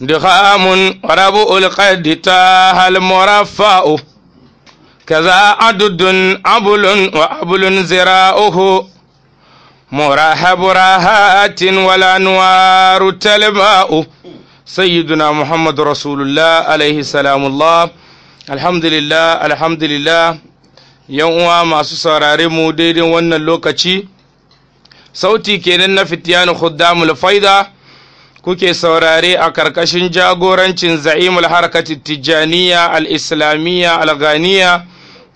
دخام وربء القد تاه المرفأ كذا عدد عبل وعبل زراؤه مرحب راهات والأنوار تلباء سيدنا محمد رسول الله عليه السلام الله الحمد لله الحمد لله uwa masu saurare mu daidai wannan lokaci sauti kenan na fitiyanu khuddamul faida kuke saurare a ƙarƙashin jagorancin za'imul harkati tijaniya al-islamiyya al-ganiya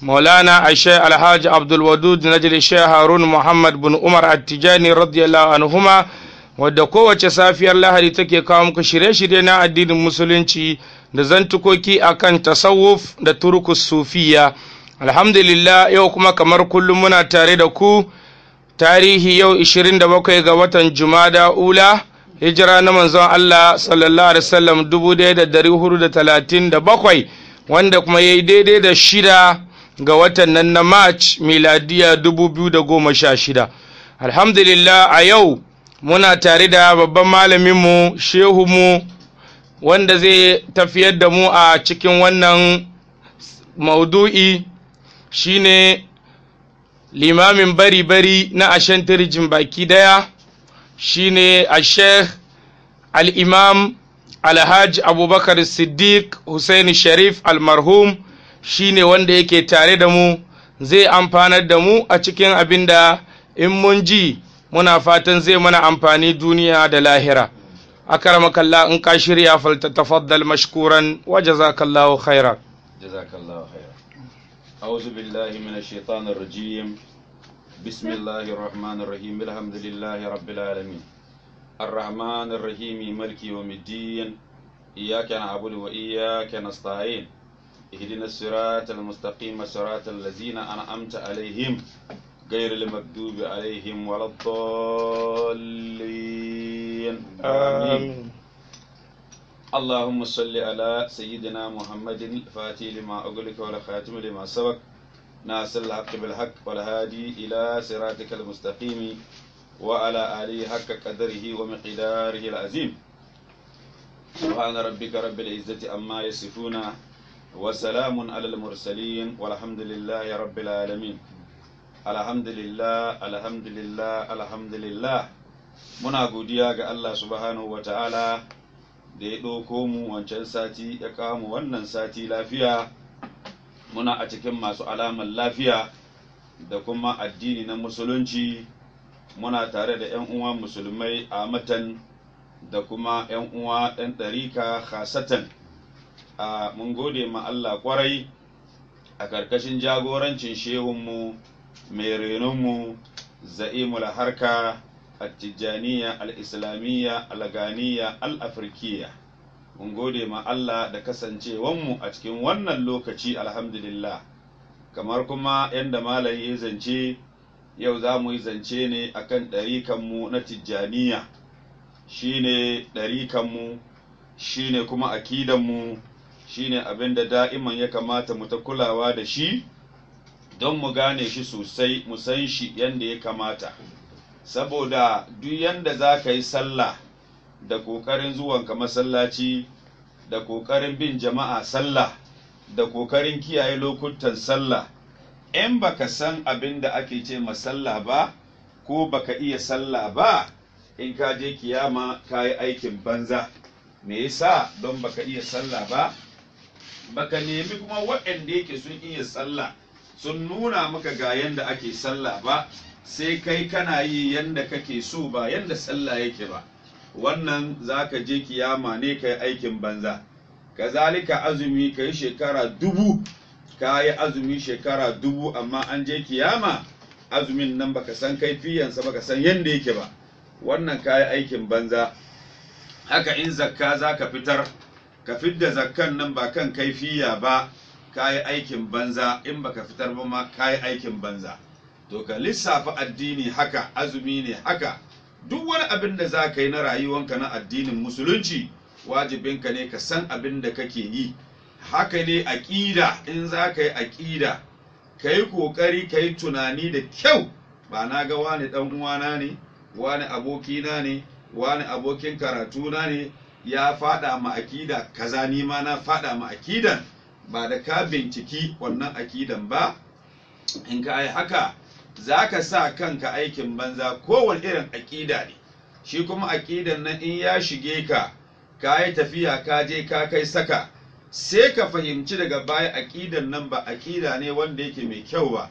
maulana ashe alhaji abdul wadud najli sheh harun muhammad bin umar at-tijani radiyallahu anhuma wadda kowace safiyar lahadi take kawo muku shirye-shirye na addinin musulunci da zantukoki akan tasawuf da turkus sufiya. Alhamdulillah yau kuma kamar kullum muna tare da ku. Tarihi yau 27 ga watan jumada ula hijira na manzon Allah sallallahu alaihi wasallam 1437 wanda kuma yayi daidai da shida ga watan nan na march miladiya 2016 alhamdulillah a yau muna tare da babban malaminmu shehunmu wanda zai tafiyar da mu a cikin wannan maudu'i shine limamin bari-bari na ashantirijin baki ɗaya shine al-sheikh al-imam alhaj abubakar siddiq Hussaini sharif al marhum shine wanda yake tare da mu zai amfanar da mu a cikin abin da in mun ji muna fatan zai mana amfani duniya da lahira. Akaramaka kalla in ka shirya falta tafaddal mashkuran wa jazakallahu khaira jazakallahu khaira a'udhu billahi minash shaitanir rajim. بسم الله الرحمن الرحيم. الحمد لله رب العالمين. الرحمن الرحيم ملك يوم الدين. إياك نعبد وإياك نستعين. اهدنا الصراط المستقيم صراط الذين أنعمت عليهم غير المكذوب عليهم ولا الضالين. آمين. اللهم صل على سيدنا محمد الفاتح لما أغلق والخاتم لما سبق. ناصر الحق بالحق والهادي إلى صراطك المستقيم وعلى آله حق قدره ومقداره العظيم سبحان ربك رب العزة أما يصفون وسلام على المرسلين والحمد لله رب العالمين الحمد لله الحمد لله الحمد لله muna godiya ga Allah subhanahu wa ta'ala da ya ɗauko mu wancan sati ya kawo mu wannan sati lafiya muna a cikin masu alamar lafiya da kuma addini na musulunci muna tare da 'yan uwa musulmai a matan da kuma 'yan uwa ɗan ɗarika khasatan. A mun gode ma Allah ƙwarai a ƙarƙashin jagorancin shehunmu mai renonmu za'imul harka attijaniya al-islamiyya al-ganiya al-afirkiya mun gode ma Allah da kasancewanmu a cikin wannan lokaci alhamdulillah. Kamar kuma yadda malam ya zance yau za mu yi zance ne akan ɗarikanmu na tijjaniya. Shine ɗarikanmu shine kuma akidanmu shine abin da da'iman ya kamata mu ta kulawa da shi don mu gane shi sosai mu san shi yadda ya kamata. Saboda duk yanda za ka yi sallah da ƙoƙarin zuwanka masallaci da ƙoƙarin bin jama'a sallah da ƙoƙarin kiyaye lokutan sallah. In baka san abin da ake ce sallah ba ko baka iya sallah ba in ka je kiyama ka yi aikin banza. Me yasa don baka iya sallah ba? Baka nemi kuma waɗanda yake sun iya sallah sun nuna maka ga yanda ake sallah ba sai kai kana yi yanda kake so ba yanda sallah yake ba. Wannan za ka je kiyama ne ka yi aikin banza. Kazalika azumi ka yi shekara dubu ka yi azumi shekara dubu amma an je kiyama azumin nan baka san kaifiyansa baka san yanda yake ba. Wannan ka yi aikin banza. Haka in zakka za ka fitar ka fidda zakkan nan ba kan kaifiya ba ka yi aikin banza. In baka fitar ba ma ka yi aikin banza. To ka lissafa addini haka azumi ne haka. Duk wani abin da za ka yi na rayuwanka na addinin musulunci wajibinka ne ka san abin da kake yi. Haka ne aƙida. In za ka yi aƙida ka yi ƙoƙari ka yi tunani da kyau. Ba na ga wani ɗan ne wani abokina ne wani abokin karatu na ne ya fada ma akida kaza ni ma na fada ma akidan ba da ka binciki wannan akidan ba. In ka yi haka za ka sa kanka aikin banza kowane irin akida ne. Shi kuma akidan nan in ya shige ka ka yi tafiya ka je ka kai saka sai ka fahimci daga baya aƙidan nan ba aƙida ne wanda yake mai kyau ba.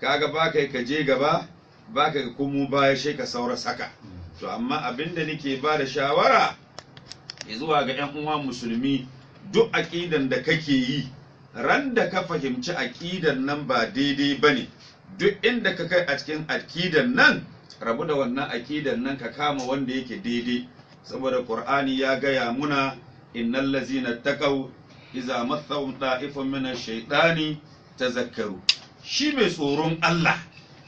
Kaga ba kai ka je gaba ba ka kuma baya sai ka saura saka. To amma abin da nake ba da shawara zuwa ga 'yan uwa musulmi duk aƙidan da kake yi ran da ka fahimci aƙidan nan ba daidai ba ne. Duk inda ka kai a cikin aƙidan nan rabu da wannan aƙidan nan ka kama wanda yake daidai. Saboda ƙur'ani ya gaya muna innal lazina taqaw iza mathahum da'ifun min ash-shaytani tazakkaru. Shi mai tsoron Allah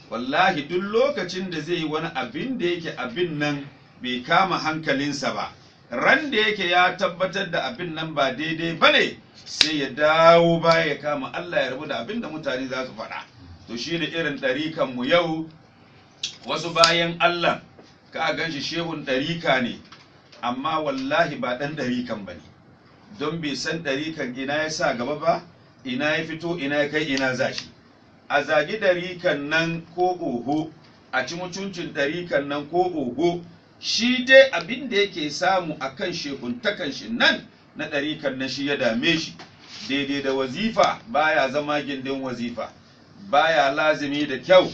wallahi duk lokacin da zai yi wani abin da yake abin nan bai kama hankalinsa ba. Ran da yake ya tabbatar da abin nan ba daidai ba ne sai ya dawo baya ya kama Allah ya rabu da abin da mutane za su faɗa. To shine irin ɗarikan mu yau wasu bayan Allah ka gan shi shehun ɗarika ne amma wallahi ba ɗan ɗarikan ba ne. Don bai san ɗarikan ina ya sa gaba ba ina ya fito ina ya kai ina za shi. A zagi ɗarikan nan ko oho a ci mutuncin ɗarikan nan ko oho shi dai abin da yake samu a kan shekuntakan shi nan na ɗarikan nan shi ya dame shi. Daidai da wazifa baya zama gindin wazifa. Baya lazimi da kyau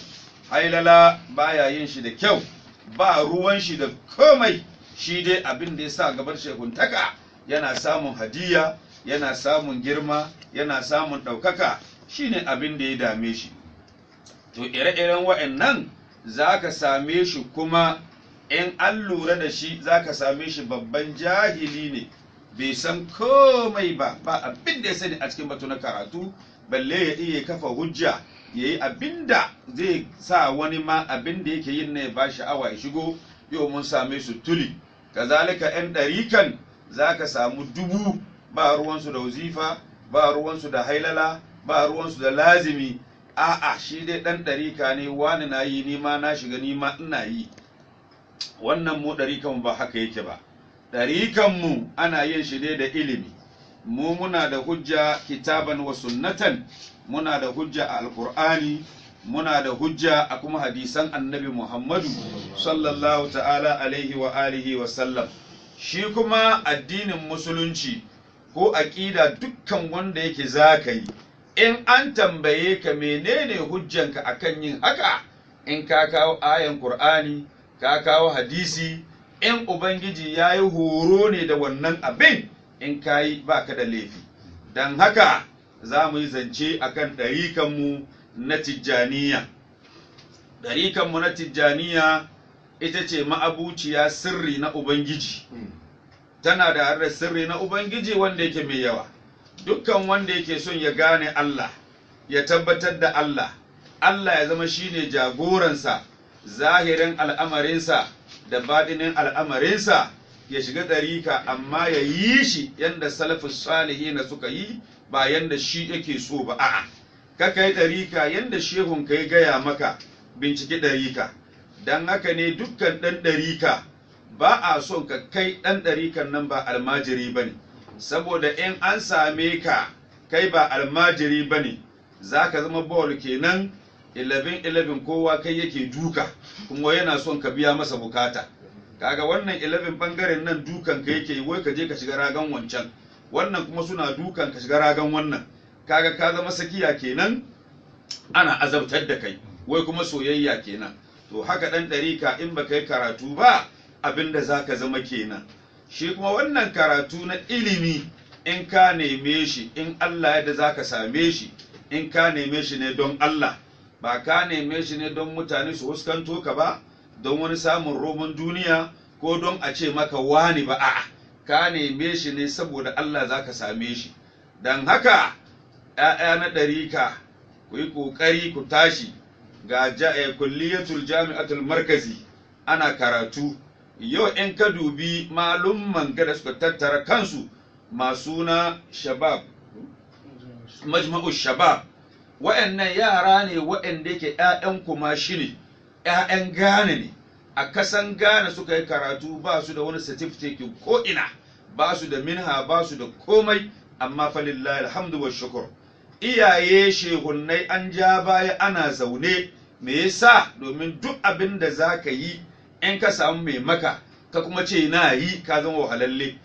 hailala baya yin shi da kyau ba ruwan shi da komai. Shi dai abin da ya sa gabar shekuntaka yana samun hadiya yana samun girma yana samun ɗaukaka shine abin da ya dame shi. To ire-iren wa'annan za ka same shi kuma in an lura da shi za ka same shi babban jahili ne bai san komai ba ba abin da ya sani a cikin batu na karatu balle ya iya kafa hujja ya yi abin da zai sa wani ma abin da yake yin na ya ba sha'awa ya shigo yau mun same su tuli. Kazalika 'yan ɗarikan za ka samu dubu ba ruwansu da wazifa ba ruwansu da hailala ba ruwansu da lazimi. A'a shi dai ɗan ɗarika ne wani na yi nima na shiga nima ina yi. Wannan mu ɗarikan ba haka yake ba. Ɗarikan mu ana yin shi dai da ilimi. Mu muna da hujja kitaban wa sunnatan muna da hujja a alkur'ani muna da hujja a kuma hadisan annabi muhammadu sallallahu ta'ala alaihi wa alihi wa sallam. Shi kuma addinin musulunci ko aƙida dukkan wanda yake za ka yi in an tambaye ka menene hujjanka akan yin haka in ka kawo ayan qur'ani ka kawo hadisi in ubangiji ya yi horo ne da wannan abin in ka yi ba ka da laifi. Don haka za mu yi zance akan ɗarikanmu na tijjaniya. Ɗarikanmu na tijjaniya ita ce ma'abuciya sirri na ubangiji. Tana da harar sirri na ubangiji wanda yake mai yawa. Dukkan wanda yake son ya gane Allah ya tabbatar da Allah Allah ya zama shine jagoransa zahirin al'amarinsa da baɗinin al'amarinsa ya shiga ɗarika amma ya yi shi yadda salafus salihina suka yi ba yadda shi yake so ba. A'a ka kai ɗarika yadda shehun ka gaya maka bincike ɗarika. Don haka ne dukkan ɗan ɗarika ba a son ka kai ɗan ɗarikan nan ba almajiri ba ne. Saboda in an same ka kai ba almajiri ba ne za ka zama bawul kenan 11-11 kowa kai yake duka kuma yana son ka biya masa buƙata. Kaga wannan 11 ɓangaren nan dukan ka yake wai ka je ka shiga ragan wancan. Wannan kuma suna dukan ka shiga ragan wannan. Kaga ka zama sakiya kenan ana azabtar da kai wai kuma soyayya kenan. To haka ɗan ɗarika in ba kai karatu ba abin da za ka zama kenan. Shi kuma wannan karatu na ilimi in ka neme shi in Allah yadda za ka same shi in ka neme shi ne don Allah. Ba ka neme shi ne don mutane su huskanto ka ba don wani samun roman duniya ko don a ce maka wani ba a'a. Ka neme shi ne saboda Allah za ka same shi. Don haka ‘ya'ya na ɗarika ku yi ƙoƙari ku tashi ga kulliyatul jami'atul markazi ana karatu. Yau in ka dubi malumman gada suka tattara kansu masu na shabab majma'u shabab wa'annan yara ne wa'anda yake ‘ya'yan kuma shi ne ‘ya'yan gane ne. A kasan Ghana suka yi karatu ba su da wani certificate ko ina. Ba su da minha ba su da komai amma falillahi alhamdu wa shukur iyaye shehunnai an ja baya ana zaune. Me yasa? Domin duk abin da za ka yi in ka samu mai maka ka kuma ce na yi ka zama wahalalle.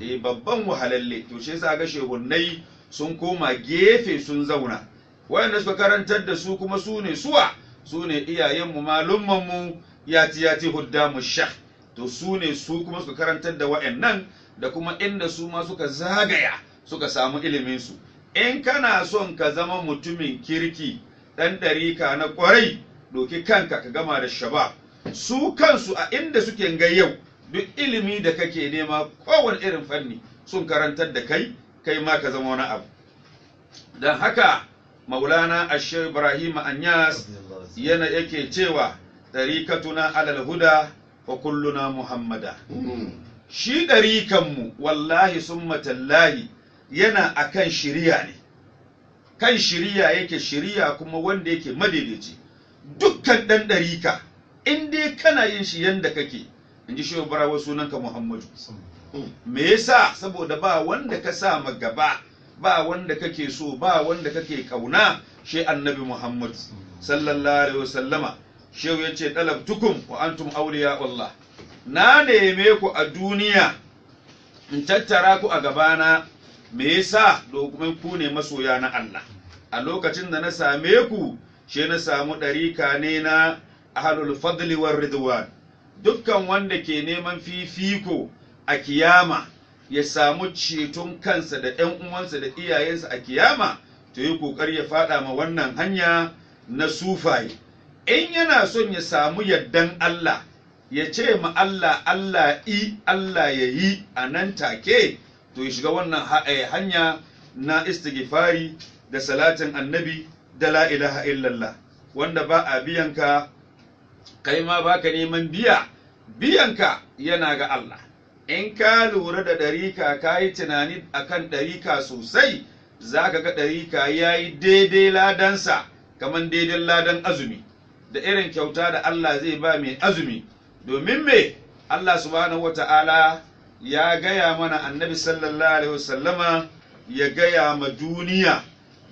Eh babban wahalalle. To shi yasa ga shehunnai sun koma gefe sun zauna. Wayanda suka karantar da su kuma su ne suwa? Su ne iyayenmu malummanmu yati yati huddamu shah. To su ne su kuma suka karantar da wayannan da kuma inda su ma suka zagaya suka samu ilimin su in kana son ka zama mutumin kirki dan ɗarika na ƙwarai doki kanka ka gama da shabab. Su kansu a inda suke ga yau duk ilimi da kake nema kowane irin fanni sun karantar da kai kai ma ka zama wani abu. Don haka maulana ashe ibrahim anyas yana yake cewa ɗarikatuna alal huda wa kulluna muhammada. Shi ɗarikanmu wallahi summa tallahi yana akan shiriya ne. Kan shiriya yake shiriya kuma wanda yake madaidaici. Dukkan ɗan ɗarika in dai kana yin shi yanda kake in ji shehu barawa sunanka muhammadu. Me yasa? Saboda ba wanda ka sa ma gaba ba wanda kake so ba wanda kake ƙauna shi annabi muhammad sallallahu alaihi wasallama. Shehu ya ce talabtukum wa antum awliya Allah. Na neme ku a duniya in tattara ku a gabana me yasa? Domin ku ne masoya na Allah. A lokacin da na same ku shi na samu ɗarika ne na ahlul fadli war ridwan. Dukkan wanda ke neman fifiko a kiyama ya samu ceton kansa da ‘yan uwansa da iyayensa a kiyama to yi ƙoƙari ya faɗa ma wannan hanya na sufaye. In yana son ya samu yardan Allah ya ce ma Allah Allah i Allah ya yi a nan take to ya shiga wannan hanya na istighfari da salatin annabi da la ilaha illallah wanda ba a biyanka kai ma baka neman biya biyanka yana ga Allah. In ka lura da ɗarika ka yi tunani akan ɗarika sosai za ka ga ɗarika ya yi daidai ladansa kamar daidai ladan azumi. Da irin kyauta da Allah zai ba mai azumi. Domin me? Allah subhanahu wata'ala ya gaya mana annabi sallallahu alaihi wasallama ya gaya ma duniya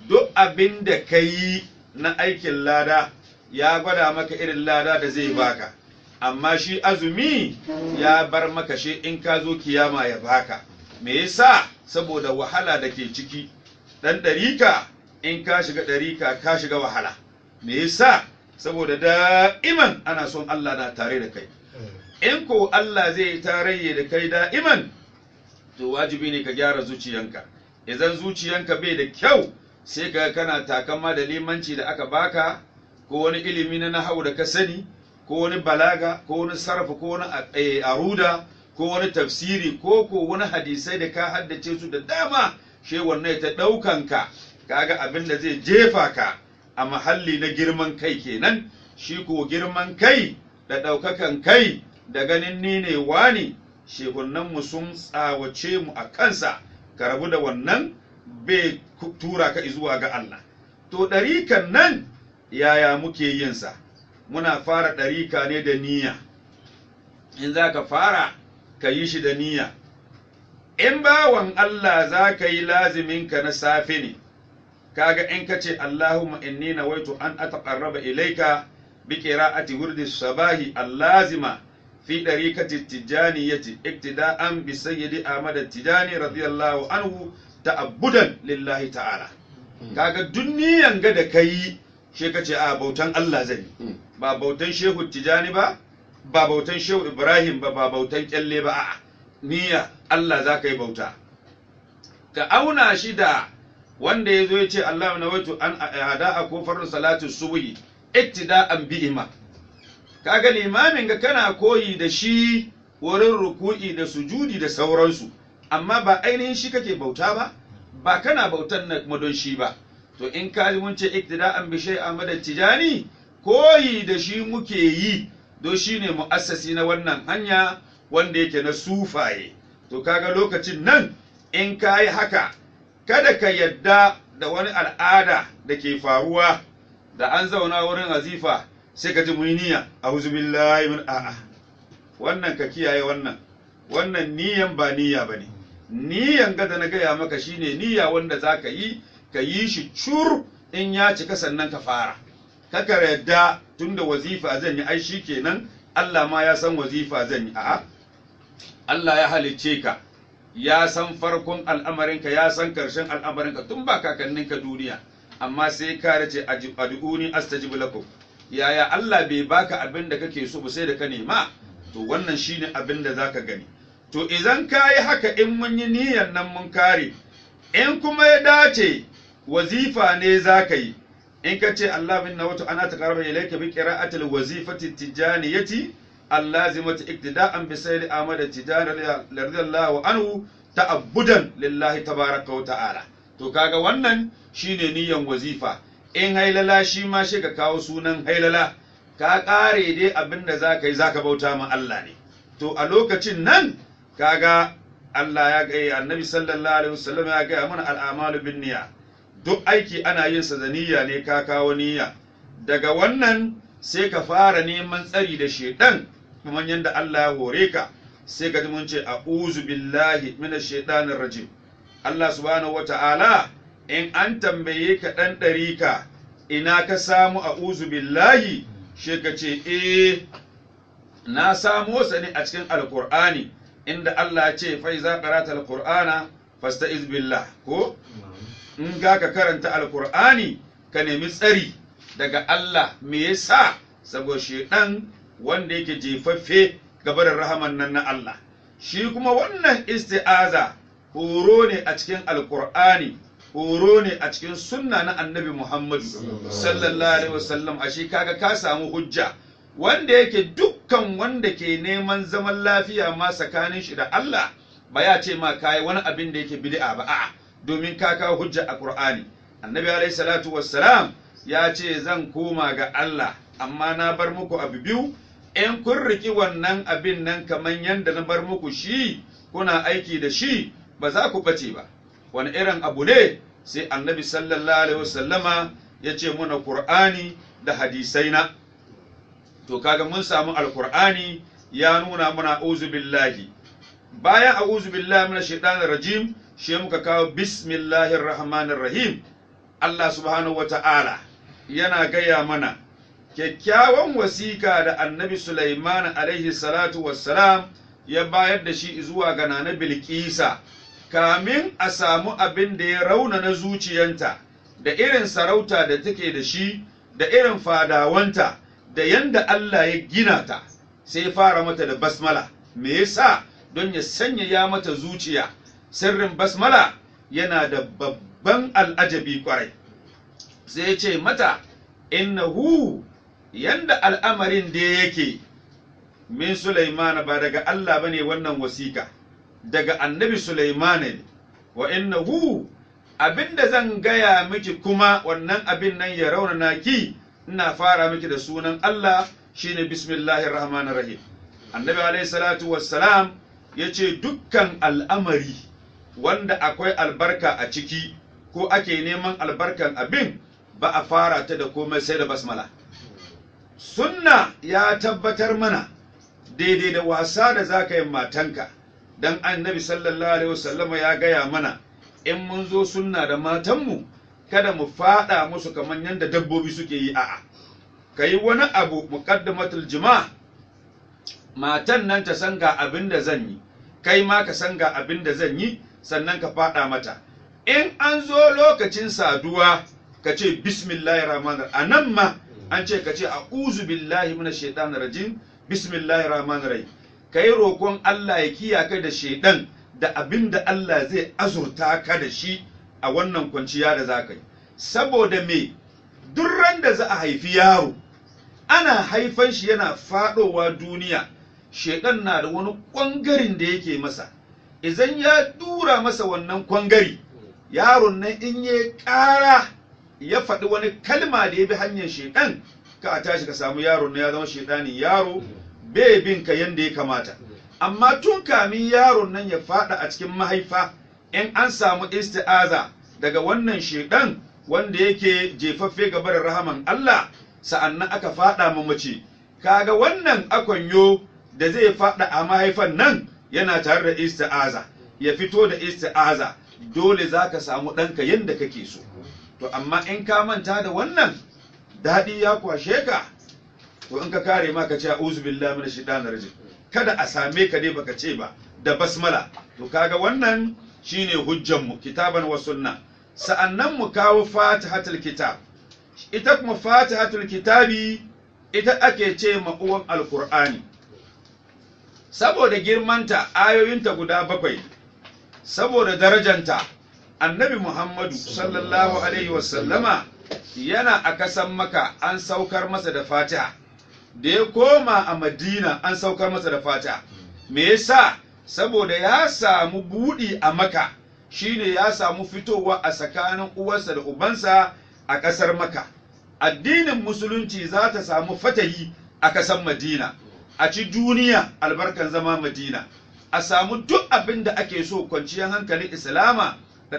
duk abin da ka yi na aikin lada ya gwada maka irin lada da zai baka. Amma shi azumi ya bar maka shi in ka zo kiyama ya baka. Me yasa? Saboda wahala da ke ciki. Dan ɗarika in ka shiga ɗarika ka shiga wahala. Me yasa? Saboda da'iman ana son Allah na tare da kai. In ko Allah zai tarayye da kai da'iman to wajibi ne ka gyara zuciyanka. Idan zuciyanka bai da kyau sai ka kana takama da limanci da aka baka ko wani ilimi na nahau da ka sani ko wani balaga ko wani sarrafa ko wani aruda ko wani tafsiri ko ko wani hadisai da ka haddace su da dama she wannan ta ɗaukan ka kaga abin da zai jefa ka. A mahalli na girman kai kenan. Shi ko girman kai da ɗaukakan kai da ganin ni ne wani shekunan mu sun tsawace mu a kansa. Ka rabu da wannan bai tura ka zuwa ga Allah. To ɗarikan nan yaya muke yinsa muna fara ɗarika ne da niyya. In za ka fara ka yi shi da niyya. In bawan Allah za ka yi laziminka na safe ne kaga in ka ce Allahumma inni nawaitu an ataqarraba ilaika bi qira'ati wurdi sabahi allazima fi dariqati tijaniyati iktida'an bi sayyidi Ahmad tijani radiyallahu anhu ta'abbudan lillahi ta'ala. Kaga duniyan ga da kai shi ka ce a bautan Allah zai ba bautan shehu tijani ba ba bautan shehu ibrahim ba ba bautan kyalle ba a'a niyya Allah za ka yi bauta. Ka auna shi da wanda ya zo ya ce Allah na wato an hada a ƙofar salatu subuhi iktida'an bi'ima. Kaga limamin ga kana koyi da shi wurin ruku'i da sujudi da sauransu amma ba ainihin shi kake bauta ba ba kana bautan na kuma don shi ba. To in ka mun ce iktida'an bi shay'an madad tijani koyi da shi muke yi don shi ne mu'assasi na wannan hanya wanda yake na sufaye. To kaga lokacin nan in ka yi haka kada ka yadda da wani al'ada da ke faruwa da an zauna wurin azifa sai ka ji muiniya a billahi min a'a. Wannan ka kiyaye wannan. Wannan niyan ba niyya ba ne niyan ga da na gaya maka shine niyya wanda za ka yi ka yi shi cur in ya cika sannan ka fara. Kaka yadda tunda wazifa zan yi ai kenan Allah ma ya san wazifa zan yi. A'a. Allah ya halicce ka. Ya san farkon al'amarinka ya san ƙarshen al'amarinka tun ba kakanninka duniya. Amma sai ka race ad'uni astajib lakum. Yaya Allah bai baka abin da kake so ba sai da ka nema? To wannan shine abin da zaka gani. To idan ka yi haka in mun yi niyyar nan mun kare in kuma ya dace wazifa ne za ka yi. In ka ce Allah bin nawatu ana ta karɓa ilayka bi qira'atil wazifati tijaniyati allazimati iktida'an bi sayyid ahmad tijani radiyallahu anhu ta'abbudan lillahi tabaraka wa ta'ala to kaga wannan shine niyyan wazifa in hailala shi ma shi ka kawo sunan hailala ka kare dai abin da za ka yi za ka bauta ma Allah ne to a lokacin nan kaga Allah ya gaya annabi sallallahu alaihi wasallam ya gaya mana al'amalu bin niyya duk aiki ana yin sa da niyya ne ka kawo niyya daga wannan sai ka fara neman tsari da shedan kuma yanda Allah ya hore ka sai ka ji mun ce a'udhu billahi minash shaitanir rajim. Allah subhanahu wata'ala in an tambaye ka dan ɗarika ina ka samu a'udhu billahi? Shi ka ce eh na samo sa ne a cikin alkur'ani inda Allah ya ce fa iza qara'ta alqur'ana fasta'iz billah. Ko? In ga ka karanta alkur'ani ka nemi tsari daga Allah me yasa? Saboda shedan wanda yake jefaffe gabarin rahaman nan na Allah. Shi kuma wannan isti'aza horo ne a cikin alkur'ani horo ne a cikin sunna na annabi Muhammadu sallallahu alaihi wasallam. A shi kaga ka samu hujja. Wanda yake dukkan wanda ke neman zaman lafiya ma tsakanin shi da Allah ba ya ce ma kai wani abin da yake bid'a ba. A'a domin ka kawo hujja a Qur'ani. Annabi alaihi salatu wassalam ya ce zan koma ga Allah amma na bar muku abu biyu in kun riki wannan abin nan kamar yadda na bar muku shi kuna aiki da shi ba za ku ɓace ba. Wani irin abu ne? Sai annabi sallallahu alaihi wasallama ya ce muna qur'ani da hadisai na to kaga mun samu alqur'ani ya nuna muna auzu billahi. Bayan a'udhu billahi minash shaitanir rajim shi muka kawo bismillahir rahmanir rahim. Allah subhanahu wata'ala yana gaya mana kyakkyawan wasika da annabi Sulaiman alaihi salatu wassalam ya bayar da shi zuwa ga nana Bilkisa. Kamin a samu abin da ya raunana zuciyanta da irin sarauta da take da shi da irin fadawanta da yanda Allah ya gina ta sai fara mata da basmala. Me yasa? Don ya sanyaya mata zuciya. Sirrin basmala yana da babban al'ajabi ƙwarai. Sai ya ce mata innahu yanda al'amarin da yake min Sulaiman ba daga Allah ba ne wannan wasika daga annabi Sulaiman ne. Wa innahu abin da zan gaya miki kuma wannan abin nan ya raunana ki ina fara miki da sunan Allah shine bismillahir rahmanir rahim annabi alayhi salatu wassalam ya ce dukkan al'amari wanda akwai albarka a ciki ko ake neman albarkan abin ba a fara ta da komai sai da basmala. Sunna ya tabbatar mana daidai da wasa da za ka yi matanka. Don annabi sallallahu alaihi wasallama ya gaya mana in mun zo sunna da matanmu kada mu fada musu kamar yadda dabbobi suke yi a'a. Ka yi wani abu muqaddamatul jima matan nan ta san ga abin da zan yi kai ma ka san ga abin da zan yi sannan ka fada mata. In an zo lokacin saduwa ka ce bismillahir rahmanir a nan ma an ce ka ce a'udhu billahi minash shaitanir rajim bismillahir rahmanir rahim. Kai roƙon Allah ya kiyaye da shaidan da abin da Allah zai azurta ka da shi a wannan kwanciya da za ka yi. Saboda me? Ran da za a haifi yaro ana haifan shi yana faɗowa duniya shaidan na da wani ƙwangaren da yake masa. Idan ya dura masa wannan kwangari yaron nan in ya ƙara ya faɗi wani kalma da ya bi hanyar shaidan ka a tashi ka samu yaron na ya zama shaidanin yaro bai bin ka yanda ya kamata. Amma tun kamin yaron nan ya faɗa a cikin mahaifa in an samu isti'aza daga wannan shaidan wanda yake jefaffe gaba da rahaman Allah sa'an nan aka faɗa ma mace kaga wannan akonyo da zai faɗa a mahaifan nan yana tare da isti'aza ya fito da isti'aza dole za ka samu ɗanka yadda kake so. To amma in ka manta da wannan daɗi ya kwashe ka to in ka kare ma ka ce a'udhu billahi minash shaitanir rajim. Kada a same ka dai baka ce ba da basmala. To kaga wannan shine hujjan mu kitaban wa sunna. Sa'annan mu kawo fatihatul kitab. Ita kuma fatihatul kitabi ita ake ce ma uwan alqur'ani. Saboda girmanta ayoyinta guda bakwai. Saboda darajanta annabi muhammadu sallallahu alaihi wasallama yana a kasan maka an saukar masa da fatiha. Da ya koma a madina an saukar masa da fatiha. Me yasa? Saboda ya samu budi a maka shine ya samu fitowa a tsakanin uwarsa da ubansa a ƙasar maka addinin musulunci za ta samu fatahi a ƙasar madina. A ci duniya albarkan zama madina. A samu duk abin da ake so kwanciyar hankalin islama da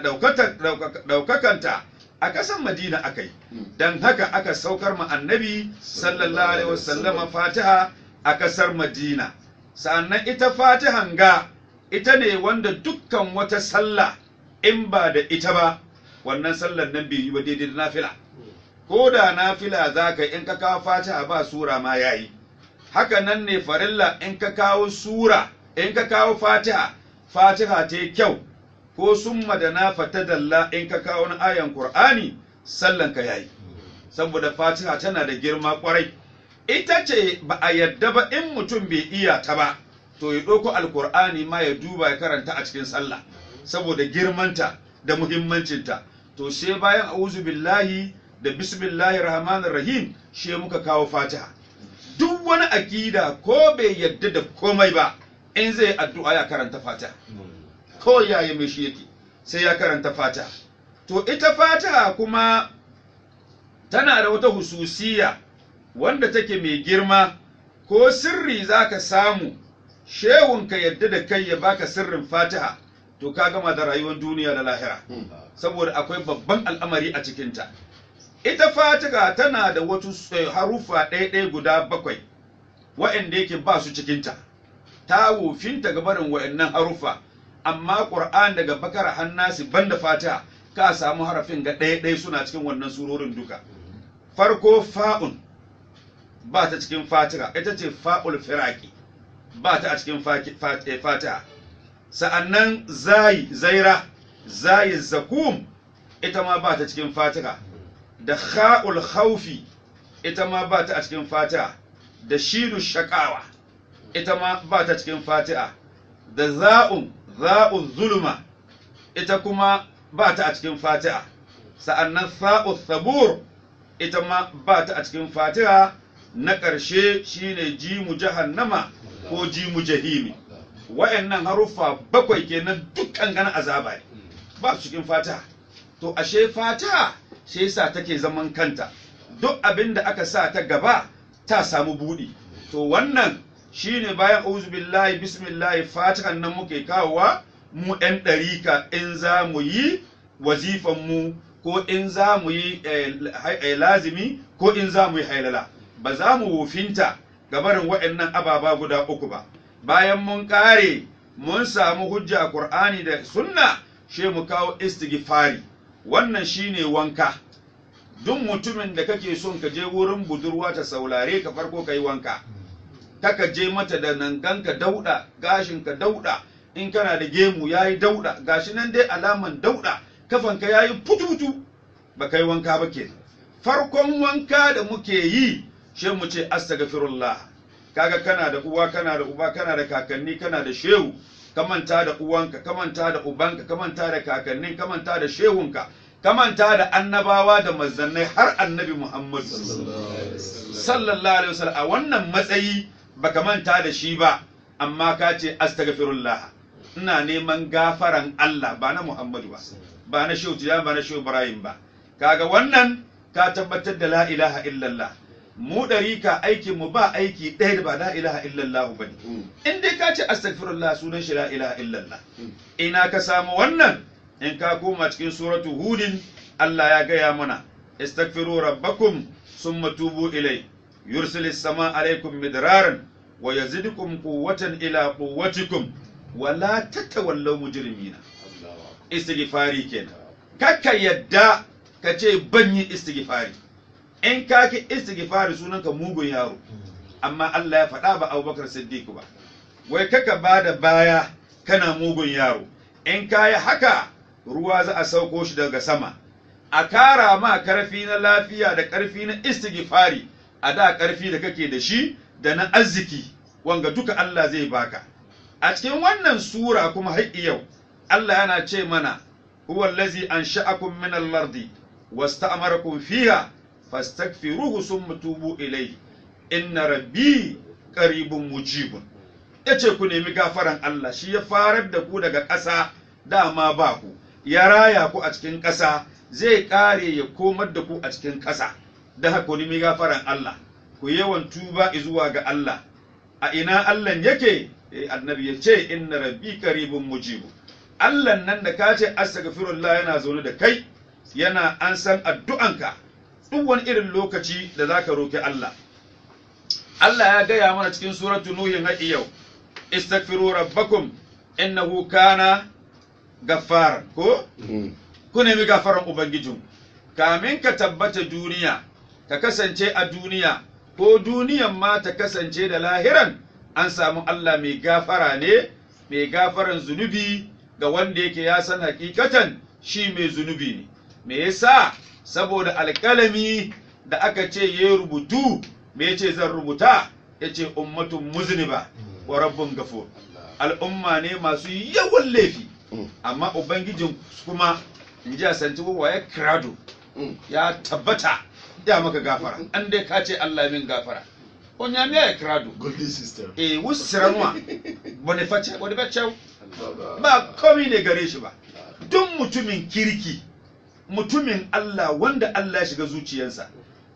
ɗaukakanta a ƙasar madina aka yi don haka aka saukar ma annabi sallallahu alaihi wasallama fatiha a ƙasar madina. Sannan ita fatihan ga ita ne wanda dukkan wata sallah in ba da ita ba wannan sallar nan bai yi ba daidai da nafila. Ko da nafila za ka in ka kawo fatiha ba sura ma yayi haka nan ne farilla in ka kawo sura in ka kawo fatiha fatiha ta yi kyau. Ko summa da na dalla in ka kawo wani ayan qur'ani sallan ka yayi. Saboda fatiha tana da girma ƙwarai. Ita ce ba a yadda ba in mutum bai iya ta ba to ya ɗauko alkur'ani ma ya duba ya karanta a cikin sallah. Saboda girmanta da muhimmancinta. To sai bayan a'udhu billahi da bismillahir rahmanir rahim she muka kawo fatiha. Duk wani akida ko bai yadda da komai ba in zai addu'a ya karanta fatiha. Ko yaya mai shi yake? Sai ya karanta fatiha. To ita fatiha kuma tana da wata hususiya wanda take mai girma. Ko sirri zaka samu shehunka yadda da kai ya baka sirrin fatiha to ka gama da rayuwar duniya da lahira. Saboda akwai babban al'amari a cikinta. Ita fatiha tana da wasu harufa ɗaya-ɗaya guda bakwai wa'anda yake ba su cikinta. Ta wofinta ga barin wa'annan harufa. Amma ƙur'an daga bakar hannasi banda fatiha ka samu harafin ga ɗaya-ɗaya suna cikin wannan surorin duka. Farko fa'un ba ta cikin fatiha ita ce fa'ul firaki ba ta a cikin fatiha. Sa'annan zayi zaira zayi zakum ita ma ba ta cikin fatiha. Da kha'ul khaufi ita ma ba ta a cikin fatiha. Da shiru shakawa ita ma ba ta cikin fatiha. Da za'un za'un zulma ita kuma ba ta a cikin fatiha. Sa'annan sa'u sabur ita ma ba ta a cikin fatiha. Na ƙarshe shine jimu jahannama ko jimu jahimi. Wa'annan haruffa bakwai kenan dukkan gana azaba ne. Ba su cikin fatiha. To ashe fatiha shi yasa take zaman kanta. Duk abin da aka sa ta gaba ta samu buɗi. To wannan shine bayan auzu billahi bismillahi fatihan nan muke kawowa mu ɗan ɗarika in za mu yi wazifan mu ko in za mu yi lazimi ko in za mu yi hailala. Ba za mu wofinta gabarin waɗannan ababa guda uku ba. Bayan mun ƙare mun samu hujja Qur'ani da sunna she mu kawo istighfari. Wannan shine wanka. Duk mutumin da kake son ka je wurin budurwa ta saulare ka farko ka yi wanka. Kaka je mata da nanganka dauda gashinka dauda in kana da gemu yayi dauda gashi nan dai alaman dauda kafanka yayi futu-futu. Ba kai wanka ba ke farkon wanka da muke yi she mu ce astaghfirullah. Kaga kana da uwa kana da uba kana da kakanni kana da shehu. Ka manta da uwanka ka manta da ubanka ka manta da kakannin ka manta da shehunka. Ka manta da annabawa da mazannai har annabi Muhammad. Sallallahu alaihi wasallam. A wannan matsayi baka manta da shi ba amma ka ce astaghfirullah. Ina neman gafaran Allah ba na Muhammadu ba ba na shehu Tijani ba na shehu Ibrahim ba. Kaga wannan ka tabbatar da la ilaha illallah. Mu ɗarika aikin mu ba aiki ɗaya da ba la ilaha illallah ba ne. In dai ka ce astaghfirullah sunan shi la ilaha illallah. Ina ka samu wannan? In ka koma cikin suratu hudin Allah ya gaya mana istaghfiru rabbakum summa tubu ilai yursilis sama alaikum midraran wa yazidukum quwwatan ila quwwatikum wa la tatawallaw mujrimina. Istighfari kenan. Kakka yadda ka ban yi istighfari. In ka ki istighfari sunanka mugun yaro. Amma Allah ya faɗa ba Abubakar Siddiq ba. Wai kaka ba da baya kana mugun yaro. In ka yi haka ruwa za a sauko shi daga sama. A kara ma ƙarfi na lafiya da ƙarfi na istighfari. A da ƙarfi da kake da shi da na arziki wanga duka Allah zai baka. A cikin wannan sura kuma har yau Allah yana ce mana huwa allazi ansha'akum min al-ardi wasta'marakum fiha fastaghfiruhu summa tubu ilayhi. Inna rabbi qaribun mujibun. Yace ku nemi gafaran Allah shi ya farar da ku daga ƙasa dama ba ku. Ya raya ku a cikin ƙasa zai ƙare ya komar da ku a cikin ƙasa. Da haka ku nemi gafaran Allah. Ku yawan tuba zuwa ga Allah. A ina Allah yake? Eh, annabi ya ce inna rabbi qaribun mujibu. Allah nan da ka ce astaghfirullah yana zaune da kai yana an san addu'anka. Duk wani irin lokaci da zaka roki Allah. Allah ya gaya mana cikin suratu nuhin haƙi yau istaghfiru rabbakum innahu kana gaffar ko? Ku nemi gafaran ubangijin kamin ka tabbata duniya ka kasance a duniya ko duniyan ma ta kasance da lahiran an samu Allah mai gafara ne mai gafaran zunubi ga wanda yake ya san hakikatan shi mai zunubi ne. Me yasa? Saboda alƙalami da aka ce ya rubutu me ya ce zan rubuta? Yace ummatun muzniba wa rabbun gafur. Al'umma ne masu yawan laifi. Amma ubangijin kuma in ji a ya kirado ya tabbata. Ya maka gafara. An dai ka ce Allah min gafara. On ya miya ya kirado Golden system. e wusiranwa ba ne face wani bacau ba komai ne gare shi ba. Duk mutumin kirki mutumin Allah wanda Allah ya shiga zuciyarsa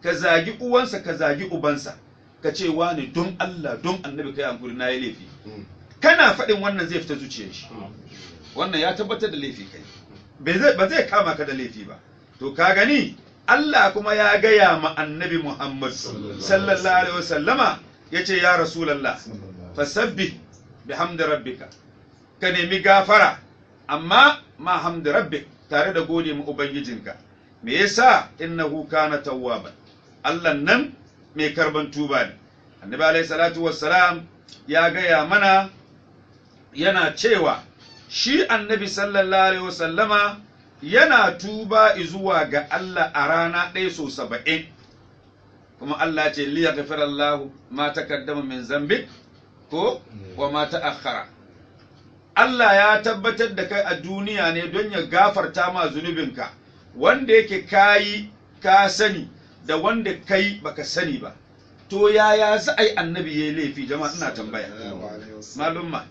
ka zagi uwansa ka zagi ubansa ka ce wani don Allah don annabi kai hankuri na yi laifi. Kana faɗin wannan zai fita zuciyar shi. Wannan ya tabbatar da laifi kai. Ba zai kama ka da laifi ba. To ka gani Allah kuma ya gaya ma annabi Muhammad sallallahu alaihi wasallama ya ce ya rasulullah fasabbih bihamdi rabbika. Ka nemi gafara amma ma hamdi rabbik tare da gode ma ubangijinka. Me yasa? Innahu kana tawwaban. Allah nan mai karɓan tuba ne. Annabi alaihi salatu wassalam ya gaya mana yana cewa shi annabi sallallahu alaihi wasallama yana tuba zuwa ga Allah a rana ɗaya so saba'in. Kuma Allah ce liya gafirallahu ma takaddama min zambik ko wa ma ta'akhkhara. Allah ya tabbatar da kai a duniya ne don ya gafarta ma zunubinka. Wanda yake kayi ka sani da wanda kai baka sani ba. To yaya za a yi annabi ya yi laifi? Jama'a ina tambaya. Malumma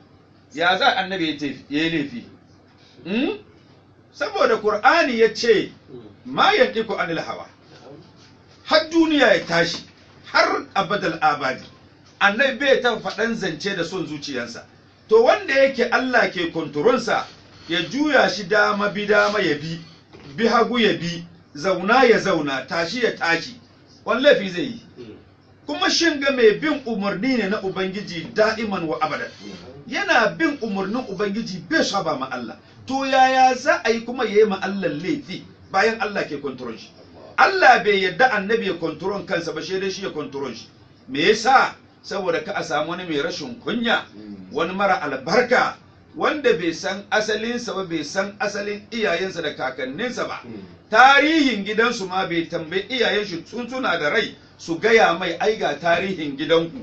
ya za annabi ya yi laifi? Hmm? Saboda Qur'ani ya ce ma yantiku anil hawa. Har duniya ya tashi har abadal abadi. Annabi bai ta faɗan zance da son zuciyarsa. To wanda yake Allah ke konturonsa ya juya shi dama bi dama ya bi bi hagu ya bi zauna ya zauna tashi ya tashi. Wani laifi zai yi? Kuma shin ga mai bin umarni ne na ubangiji da'iman wa abadan? Yana bin umarnin ubangiji bai saba ma Allah. To yaya za a yi kuma yayi ma Allah laifi bayan Allah ke kontrol shi? Allah bai yadda annabi ya kontrol kansa ba shi dai shi ya kontrol shi. Me yasa? Saboda ka a samu wani mai rashin kunya wani mara albarka wanda bai san asalinsa ba bai san asalin iyayensa da kakanninsa ba. Tarihin gidansu ma bai tambayi iyayen shi tun suna da rai su gaya mai ai ga tarihin gidanku.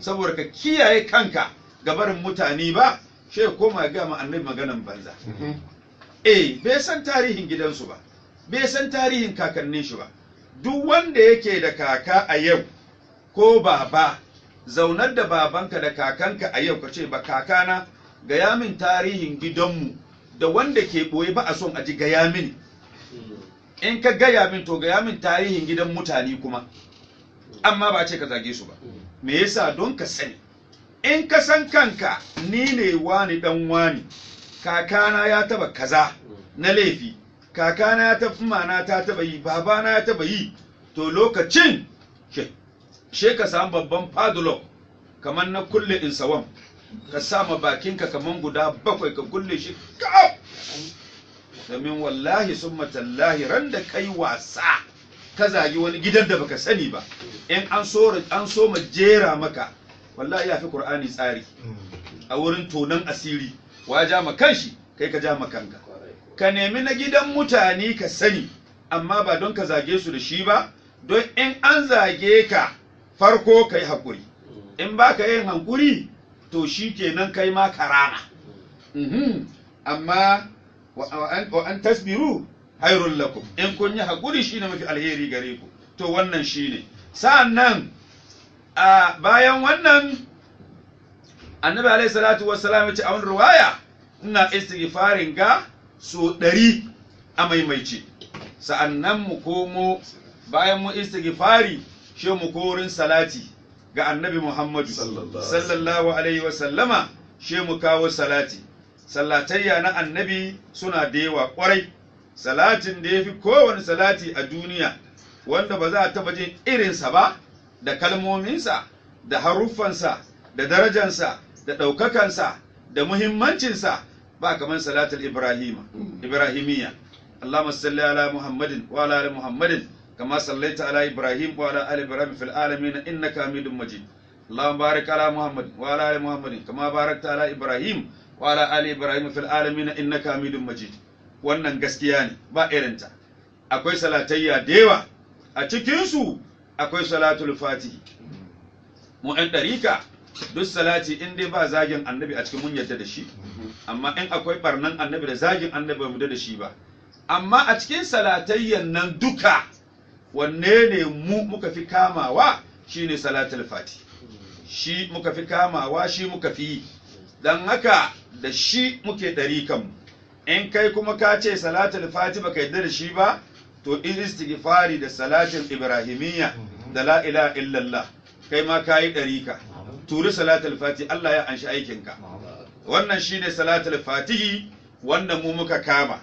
Saboda ka kiyaye kanka. Ga barin mutane ba shi ya koma gaya ma annabi maganan banza. Eh bai san tarihin gidansu ba bai san tarihin kakannin shi ba. Duk wanda yake da kaka a yau ko baba zaunar da babanka da kakanka a yau ka ce ba kakana gaya min tarihin gidanmu. Da wanda ke ɓoye ba a son a ji gaya in ka gaya min to gaya min tarihin gidan mutane kuma. Amma ba ce ka zage su ba. Me yasa? Don ka sani. In ka san kanka ni ne wani dan wani. Kakana ya taba kaza na laifi. Kakana ya taba mana ta taba yi babana ya taba yi. To lokacin she ka samu babban padlock kamar na kulle insawam ka sama bakinka kamar guda bakwai ka kulle shi kaf. Domin wallahi sun matallahi ran da kai wasa ka zagi wani gidan da baka sani ba in an so an so ma jera maka wallahi ya fi qur'ani tsari. A wurin tonan asiri wa ja ma kanshi? Kai ka ja ma kanka. Ka nemi na gidan mutane ka sani amma ba don ka zage su da shi ba don in an zage ka farko kai haƙuri in ba ka yin hankuri to shi kenan kai ma karama. Mhm. amma wa an- wa an tasbiru hairun lakum. In kun yi haƙuri shine mafi alheri gare ku. To wannan shine sa'an nan a bayan wannan annabi alaihi salatu wassalam ya ce a wani ruwaya ina istighfarin ga so ɗari a maimaice sa'an nan mu komo bayan mu istighfari shi mu korin salati ga annabi muhammadu Sallallahu alaihi sallallahu alaihi wasallama shi mu kawo salati. Sallatayya na annabi suna da yawa ƙwarai salatin da ya fi kowane salati a duniya wanda ba za a taba jin irinsa ba da kalmominsa da haruffansa da darajansa da ɗaukakansa da muhimmancinsa. Ba kamar salatul ibrahima hmm. ibrahimiyya. Allahumma salli ala Muhammadin wa ala ali Muhammadin kama sallaita ala Ibrahim wa ala ali Ibrahim fil alamin innaka Hamidum Majid. Allah barik ala Muhammadin wa ala ali Muhammadin kama barakta ala Ibrahim wa ala ali Ibrahim fil alamin innaka Hamidum Majid. Wannan gaskiya ne ba irinta. Akwai salatayya da yawa a cikin su akwai salatul fatihi mu ɗan ɗarika duk salati in dai ba zagin annabi a cikin mun yadda da shi amma in akwai barnan annabi da zagin annabi mu da shi ba. Amma a cikin salatayyan nan duka wanne ne mu muka fi kamawa shine salatul fati. Shi muka fi kamawa shi muka fi don haka da shi muke ɗari kanmu in kai kuma ka ce salatul fati baka yadda da shi ba to istighfari da salatin ibrahimiyya da la ilaha illallah kai ma kayi ɗari ka. Turi salatul fati Allah ya anshi aikinka. Wannan shine salatul fatihi wanda mu muka kama.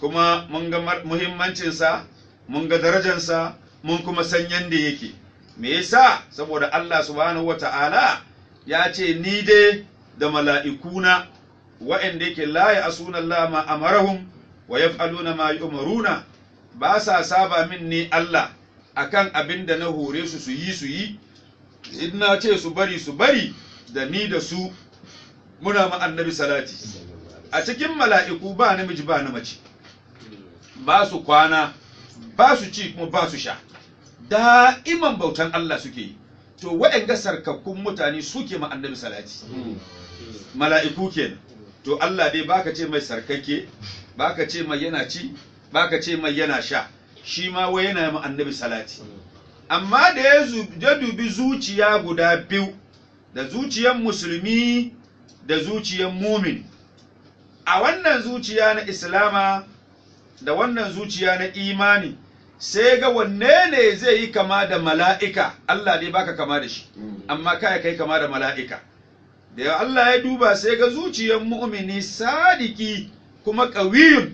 Kuma mun ga muhimmancinsa mun ga darajansa mun kuma san yanda yake. Me yasa? Saboda Allah subhanahu wata'ala ya ce ni dai da mala'ikuna wa'anda yake la ya asuna Allah ma amarahum wa yaf'aluna ma yu'maruna ba sa saba min ni Allah akan abin da na hore su su yi su yi. In na ce su bari su bari da ni da su muna ma annabi salati. A cikin mala'iku ba namiji ba na mace. Ba su kwana ba su ci kuma ba su sha. Da'iman bautan Allah suke yi. To waɗanga sarkakkun mutane suke ma annabi salati. Mala'iku kenan. To Allah dai baka ce mai sarkake baka ce mai yana ci baka ce mai yana sha shi ma wai yana ma annabi salati. Amma da ya dubi zuciya guda biyu da zuciyar musulmi da zuciyar mumin. A wannan zuciya na islama da wannan zuciya na imani sai ga wanne ne zai yi kama da mala'ika. Allah dai baka kama da shi amma kai kai kama da mala'ika. Da Allah ya duba sai ga zuciyar mu'mini sadiki kuma ƙawiyun.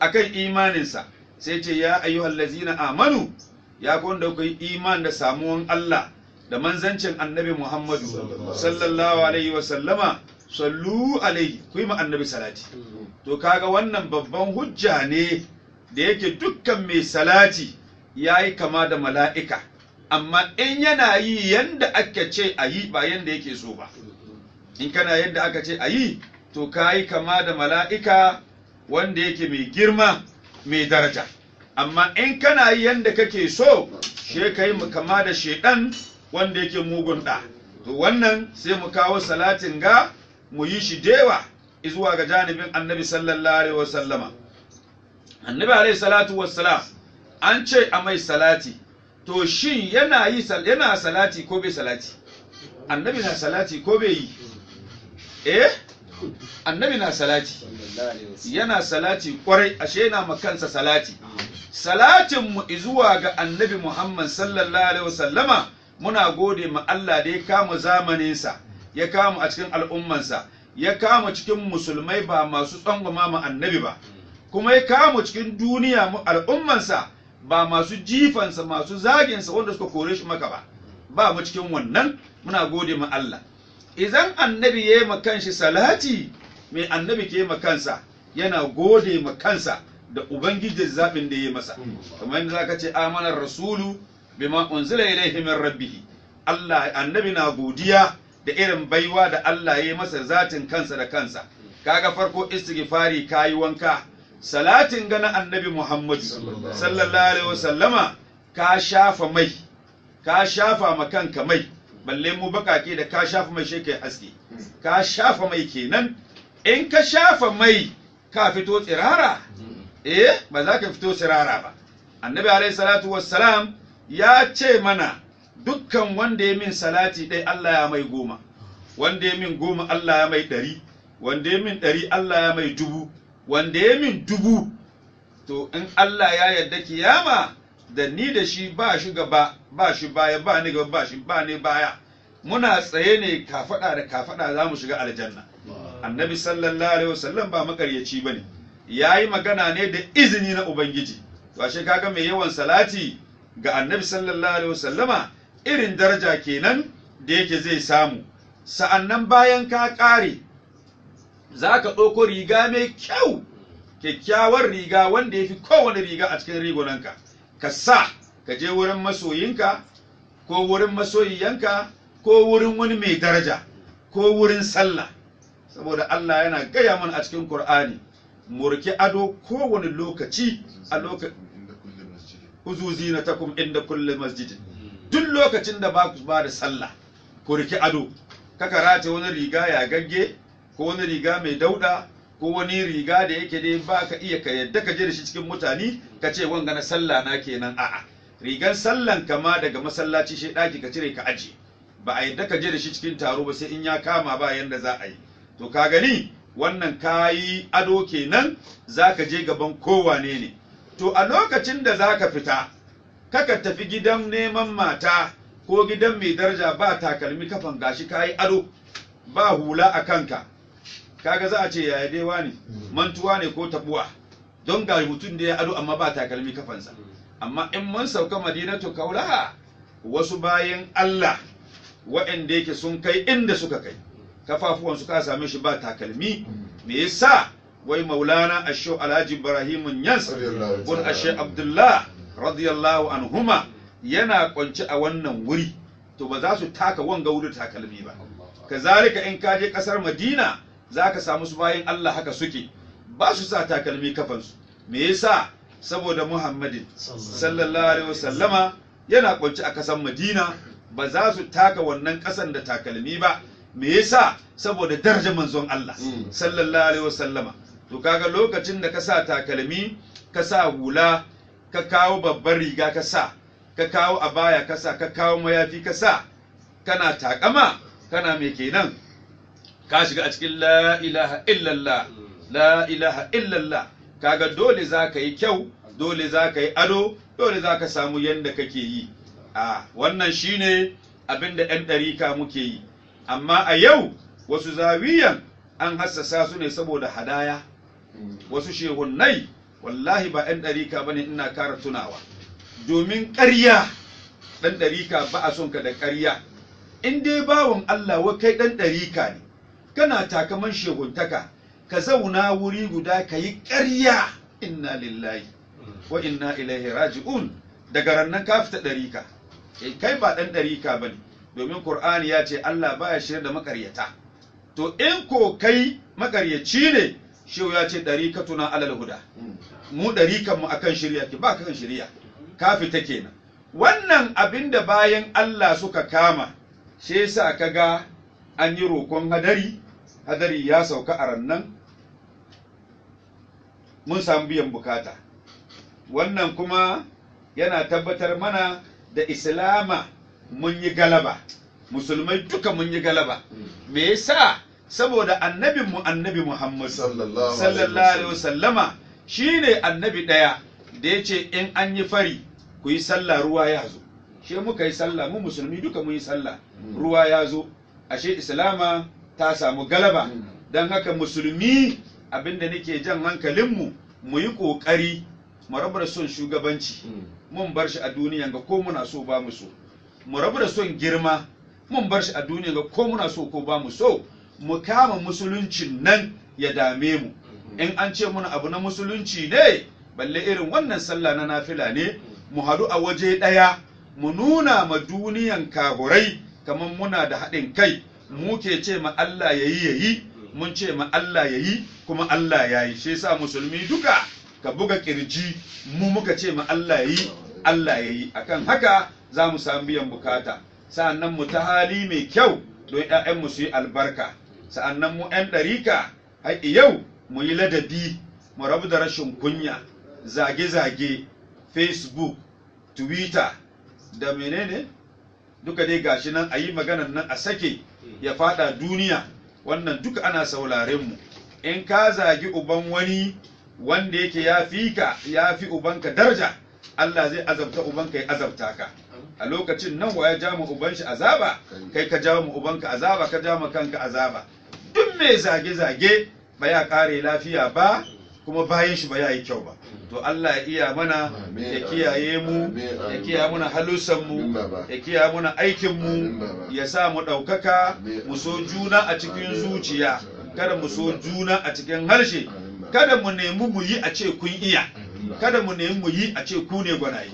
Akan imaninsa. Sai ce ya ayyuhal lazina amanu ya wanda ku iman da samuwan Allah da manzancin annabi Muhammadu sallallahu alaihi wa sallama sallu alaihi. Ku yi annabi salati. To kaga wannan babban hujja ne da yake dukkan mai salati ya yi kama da mala'ika. Amma in yana yi yanda aka ce a yi ba yanda yake so ba. In kana yadda aka ce a yi to ka yi kama da mala'ika wanda yake mai girma mai daraja. Amma in kana yi yadda kake so she ka yi kama da shaidan wanda yake mugun ɗa. To wannan sai mu kawo salatin ga mu yi shi dewa zuwa ga janibin annabi sallallahu alaihi wasallama. Annabi alaihi salatu wassalam an ce a mai salati. To shin yana yi yana salati ko bai salati? Annabi na salati ko bai yi? Eh? Annabi na salati. Yana salati ƙwarai ashe yana ma kansa salati. Salatin mu zuwa ga annabi Muhammad sallallahu alaihi wasallama muna gode ma Allah da ya kama zamaninsa ya kama a cikin al'ummansa ya kama cikin musulmai ba masu tsangwama ma annabi ba kuma ya kama cikin duniya mu al'ummansa ba masu jifansa masu zaginsa wanda suka kore shi maka ba. Ba mu cikin wannan muna gode ma Allah. Idan annabi ya yi kanshi salati mai annabi ke ma kansa? Yana gode ma kansa da ubangijin zaɓin da ya yi masa. Kamar yadda zaka ce amanar rasulu bima unzila ilaihi min rabbihi. Allah annabi na godiya da irin baiwa da Allah ya yi masa zatin kansa da kansa. Kaga farko istighfari kayi wanka. Salatin gana annabi Muhammadu sallallahu alaihi wasallama ka shafa mai ka shafa ma kanka mai. Balle mu bakake da ka shafa mai shi kai haske ka shafa mai kenan. In ka shafa mai ka fito tsirara. Eh ba za ka fito tsirara ba. Annabi alaihi salatu wassalam ya ce mana dukkan wanda ya min salati ɗai Allah ya mai goma. Wanda ya min goma Allah ya mai ɗari. Wanda ya min ɗari Allah ya mai dubu. Wanda ya min dubu. To in Allah ya yarda kiyama da ni da shi ba shi gaba ba shi baya ba ni gaba ba shi ba ni baya. Muna tsaye ne kafada da kafada za mu shiga aljanna. Annabi sallallahu alaihi wasallam ba makaryaci ba ne. Yayi magana ne da izini na ubangiji. To ashe kaga mai yawan salati ga annabi sallallahu alaihi wasallama irin daraja kenan da yake zai samu. Sa'annan bayan ka kare za ka ɗauko riga mai kyau kyakkyawar riga wanda ya fi kowane riga a cikin rigunanka ka sa ka je wurin masoyinka ko wurin masoyiyanka ko wurin wani mai daraja ko wurin sallah. Saboda Allah yana gaya mana a cikin Kur'ani murki ado kowane lokaci a lokacin uzuzi na takum inda kulle masjidin duk lokacin da ba ku ba da sallah ku riki ado. Ka karata wani riga ya gagge ko wani riga mai dauda ko wani riga da yake dai ba ka iya ka yadda ka je da shi cikin mutane ka ce wanga na sallah na kenan. A'a rigan sallan kama daga masallaci shi daki ka cire ka aje ba a yadda ka je da shi cikin taro ba sai in ya kama ba yanda za a yi. To ka gani wannan kayi ado kenan za ka je gaban kowane ne. To a lokacin da za ka fita kaka tafi gidan neman mata ko gidan mai daraja ba takalmi kafan gashi kayi ado ba hula a kanka. Kaga za a ce yaya daiwa ne mantuwa ne ko tabuwa don ga mutum da ya ado amma ba takalmi kafansa. Amma in mun sauka madinatu kaulaha wasu bayan Allah waɗanda yake sun kai inda suka kai kafafuwan suka same shi ba takalmi. Me yasa? Wai maulana asho alhaji ibrahim yans bun ashe abdullah radiyallahu anhuma yana kwance a wannan wuri. To ba za su taka wanga wuri takalmi ba. Kazalika in ka je ƙasar madina za ka samu su bayan allah haka suke. Ba su sa takalmi kafansu. Me yasa? Saboda muhammadin sallallahu alaihi wasallama yana kwance a ƙasar madina. Ba za su taka wannan kasan da takalmi ba. Me yasa? Saboda darajar manzon Allah sallallahu alaihi wasallama. To kaga lokacin da ka sa takalmi ka sa hula ka kawo babbar riga ka sa ka kawo abaya ka sa ka kawo mayafi ka sa kana takama kana me kenan? Ka shiga a cikin la ilaha illallah. La ilaha illallah. Kaga dole za ka yi kyau dole za ka yi ado dole za ka samu yadda kake yi. A wannan shine abin da 'yan ɗarika muke yi. Amma a yau wasu zawiyan an hassasa su ne saboda hadaya. Wasu shehunnai wallahi ba 'yan ɗarika ba ne ina kara tunawa. Domin ƙarya ɗan ɗarika ba a son ka da ƙarya. In dai bawan Allah wa kai ɗan ɗarika ne kana takaman shehuntaka ka zauna wuri guda ka yi ƙarya. Inna lillahi wa inna ilaihi raji'un. Daga rannan ka fita ɗarika. Kai ba ɗan ɗarika ba ne domin Kur'ani ya ce Allah baya shirya da makaryata to in ko kai makaryaci ne shehu ya ce ɗarikatuna alal huda. Mu ɗarikan mu akan shirya ki ba kan shirya. Ka fita kenan. Wannan abin da bayan Allah suka kama shi yasa kaga an yi roƙon hadari hadari ya sauka a rannan mun samu biyan buƙata. Wannan kuma yana tabbatar mana da islama mun yi galaba. Musulmai duka mun yi galaba. Me yasa? Saboda annabin mu annabi muhammad Sallallahu alaihi wasallama shine annabi ɗaya da ya ce in an yi fari ku yi sallah ruwa ya zo. She muka yi sallah mu musulmi duka mun yi sallah ruwa ya zo. Ashe islama ta samu galaba. Don haka musulmi abin da nake jan hankalinmu mu yi ƙoƙari mu rabu da son shugabanci. Mun bar shi a duniyan ga ko muna so ba mu so. Mu rabu da son girma mun bar shi a duniya ga ko muna so ko ba mu so. Mu kama musuluncin nan ya dame mu. In an ce muna abu na musulunci ne balle irin wannan sallah na nafila ne mu haɗu a waje ɗaya mu nuna ma duniyan kaburai kamar muna da haɗin kai. Mu ke ce ma Allah ya yi ya yi mun ce ma Allah ya yi kuma Allah ya yi shi yasa musulmi duka ka buga ƙirji. Mu muka ce ma Allah ya yi Allah ya yi akan haka za mu samu biyan buƙata. Sa'annan mu ta hali mai kyau don 'ya'yanmu su yi albarka. Sa'annan mu 'yan ɗarika haƙi yau mu yi ladabi mu rabu da rashin kunya zage-zage facebook twitter da menene? Duka dai gashi nan a yi maganan nan a sake. Ya fada duniya wannan duka ana sauraren mu. In ka zagi uban wani wanda yake ya fi ka ya fi ubanka daraja Allah zai azabta ubanka ya azabta ka. A lokacin nan wa ya ja mu uban shi azaba? Kai ka mu ubanka azaba ka ja kanka azaba. Duk mai zage-zage ba ya kare lafiya ba kuma bayan shi ba ya yi kyau ba. to Allah ya iya mana ya kiyaye mu ya kiyaye muna halusan mu ya kiyaye muna aikin mu ya sa mu ɗaukaka mu so juna a cikin zuciya kada mu so juna a cikin harshe kada mu nemi mu yi a ce kun iya kada mu nemi mu yi a ce ku ne gwanaye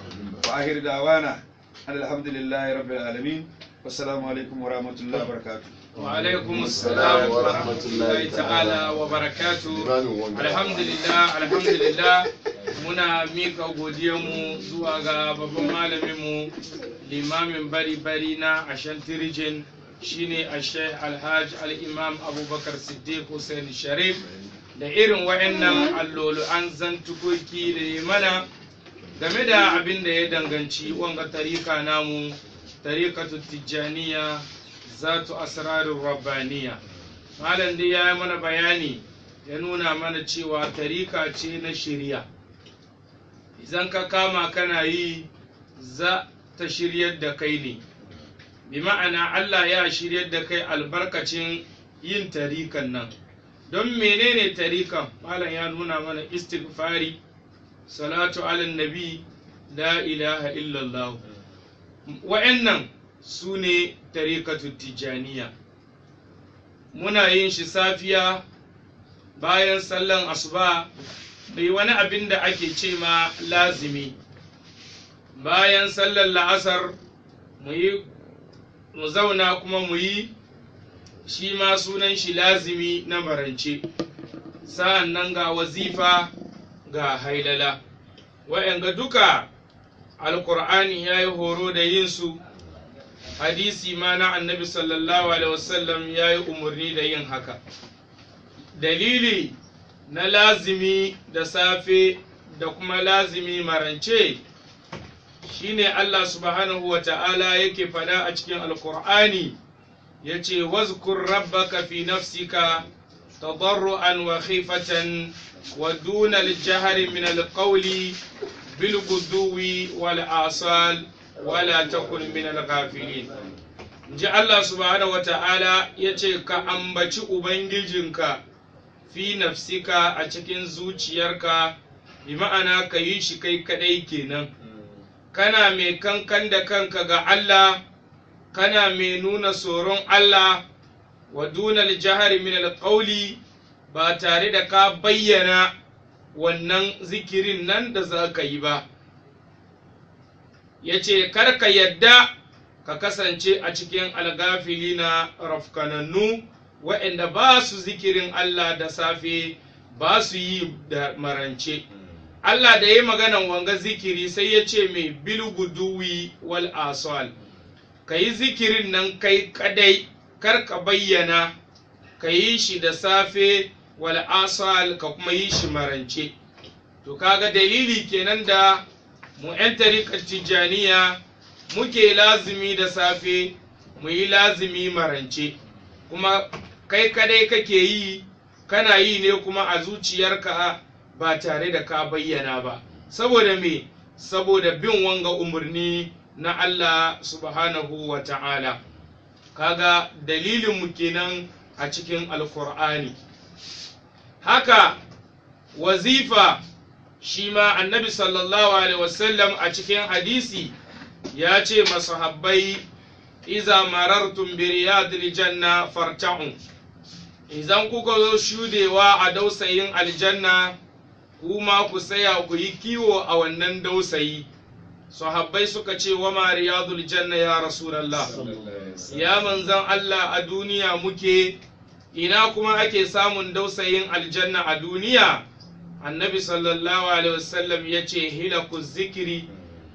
wa ahir dawana alhamdulillahi rabbil alamin wassalamu alaikum wa rahmatullahi wa barakatuh وعليكم السلام ورحمة الله تعالى وبركاته الحمد لله الحمد لله muna mika godiyanmu zuwa ga babban malaminmu limamin bari-bari na ashanti region shine ashe alhaj al-imam abubakar siddiq hussein sharif da irin wa'annan allolu an zantukoki da yi mana game da abin da ya danganci wanga tarika namu tarikatu tijjaniya zatu asrarin rabbaniya. Malam dai ya yi mana bayani ya nuna mana cewa tarika ce na shirya. Idan ka kama kana yi za ta shiryar da kai ne. Bi ma'ana allah ya shiryar da kai albarkacin yin tarikan nan. Don menene tarikan? Malam ya nuna mana istighfari salatu ala nabi la ilaha illallah. Wa'annan su ne tarikatu tijjaniya muna yin shi safiya bayan sallan asuba bai wani abin da ake ce ma lazimi. Bayan sallan la'asar mu zauna kuma mu yi shi ma sunan shi lazimi na marance. Sa'an nan ga wazifa ga hailala. Wa'yanga duka alkur'ani ya yi horo da yin su. Hadisi ma na annabi sallallahu alaihi wasallam ya yi umarni da yin haka. Dalili na lazimi da safe da kuma lazimi marance shine Allah subhanahu wa ta'ala yake fada a cikin alkur'ani ya ce wazkur rabbaka fi nafsika tadarru'an wa khifatan wa duna al-jahri min al-qawli bil guduwi wal asal wala takun min al-ghafilin. Ji Allah subhanahu wa ta'ala ya ce ka ambaci ubangijinka fi nafsika a cikin zuciyarka bi ma'ana ka yi shi kai kadai kenan. Kana mai kankan da kanka ga Allah kana mai nuna tsoron Allah wa dunal jahari min alƙauli ba tare da ka bayyana wannan zikirin nan da za ka yi ba. Ya ce ka yadda ka kasance a cikin algafili na rafkanannu waɗanda ba su zikirin Allah da safe ba su yi da marance. Allah da ya maganan wanga zikiri sai ya ce mai bilguduwi wal aswal ka yi zikirin nan kai kadai kar ka bayyana ka yi shi da safe wal aswal ka kuma yi shi marance. To kaga dalili kenan da mu 'yan tarikar tijjaniya muke lazimi da safe mu yi lazimi marance. Kuma kai kadai kake yi kana yi ne kuma a zuciyarka ba tare da ka bayyana ba. Saboda me? Saboda bin wanga umarni na Allah subhanahu wa ta'ala. Kaga dalilinmu kenan a cikin alkur'ani haka wazifa shi ma annabi sallallahu alaihi wasallam a cikin hadisi ya ce masahabbai iza marartum bi riyadil janna farta'u idan kuka zo shudewa a dausayin aljanna kuma ku tsaya ku yi kiwo a wannan dausayi. Sahabbai suka ce wa ma riyadul janna ya rasulallah? Ya manzan Allah a duniya muke. Ina kuma ake samun dausayin aljanna a duniya? Annabi sallallahu alaihi wasallam ya ce hilaku zikiri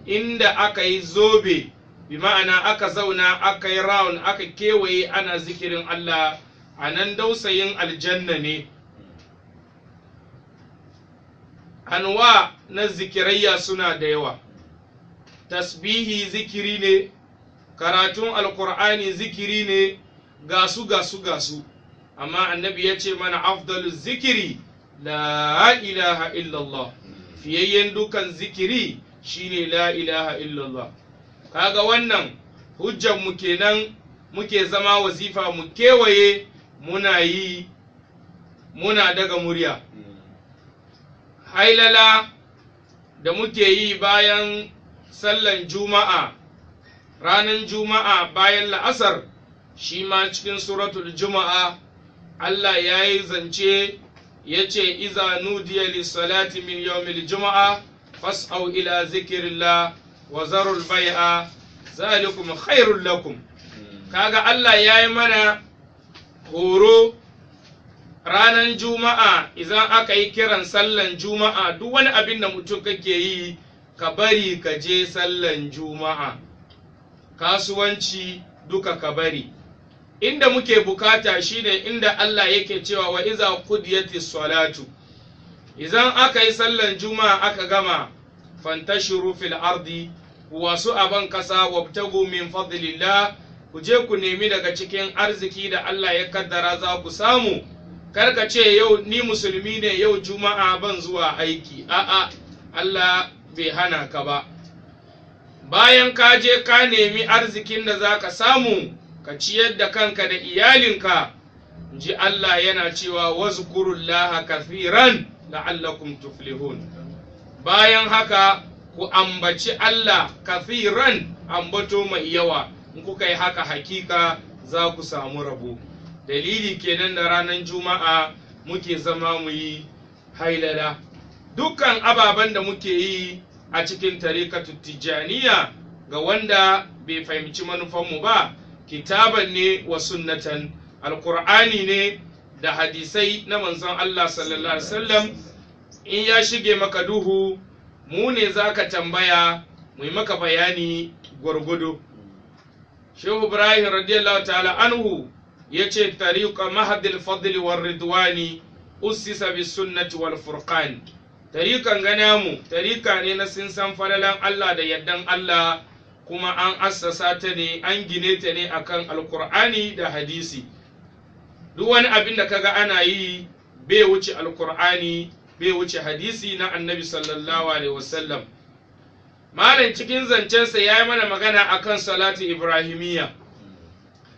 inda aka yi zobe bi ma'ana aka zauna aka yi round aka kewaye ana zikirin Allah a nan dausayin aljanna ne. Anwa na zikirayya suna da yawa. Tasbihi zikiri ne karatun alkur'ani zikiri ne gasu gasu gasu. Amma annabi ya ce mana afdalu zikiri la ilaha illallah. Fiyayyen dukan zikiri shine la ilaha illallah. Kaga wannan hujjan mu kenan muke zama wazifa mu kewaye muna yi muna daga murya. Hailala da muke yi bayan sallan juma'a ranar juma'a bayan la'asar shi ma cikin suratul juma'a Allah ya yi zance ya ce iza nudiya lissalati min yawmil juma'a fas'au ila zikirillah wa zarul bai'a zalikum khairul lakum. Kaga Allah ya yi mana horo ranar juma'a idan aka yi kiran sallan juma'a duk wani abin da mutum kake yi ka bari ka je sallan juma'a. Kasuwanci duka ka bari. Inda muke buƙata shine inda Allah yake cewa wa iza qudiyati salatu idan aka yi sallan juma'a aka gama fantashiru fil ardi wasu aban kasa wabtagu min fadlillah ku je ku nemi daga cikin arziki da Allah ya kaddara za ku samu. Karka ce yau ni musulmi ne yau juma'a ban zuwa aiki. A'a Allah bai hana ka ba. Bayan ka je ka nemi arzikin da za ka samu ka ciyar da kanka da iyalinka. Ji Allah yana cewa wazkurullaha kathiran la'allakum tuflihun. Bayan haka ku ambaci Allah kathiran ambato mai yawa. In kuka yi haka hakika za ku samu rabo. Dalili kenan da ranar juma'a muke zama mu yi hailala. Dukkan ababen da muke yi a cikin tarikatu tijjaniya ga wanda bai fahimci manufanmu ba kitaban ne wa sunnatan. Alkur'ani ne da hadisai na manzon Allah sallallahu alaihi wasallam. In ya shige maka duhu mu ne za ka tambaya mu yi maka bayani gwargwado. Shehu ibrahim radiyallahu ta'ala anhu ya ce tariqa mahadil fadli war ridwani ussisa bis sunnati wal furqan. Tariqan gana mu tariqa ne na sinsan falalan Allah da yaddan Allah kuma an assasa ta ne an gine ta ne akan alkur'ani da hadisi. Duk wani abin da kaga ana yi bai wuce alkur'ani bai wuce hadisi na annabi sallallahu alaihi wasallam. Malam cikin zancensa ya yi mana magana akan salatu ibrahimiyya.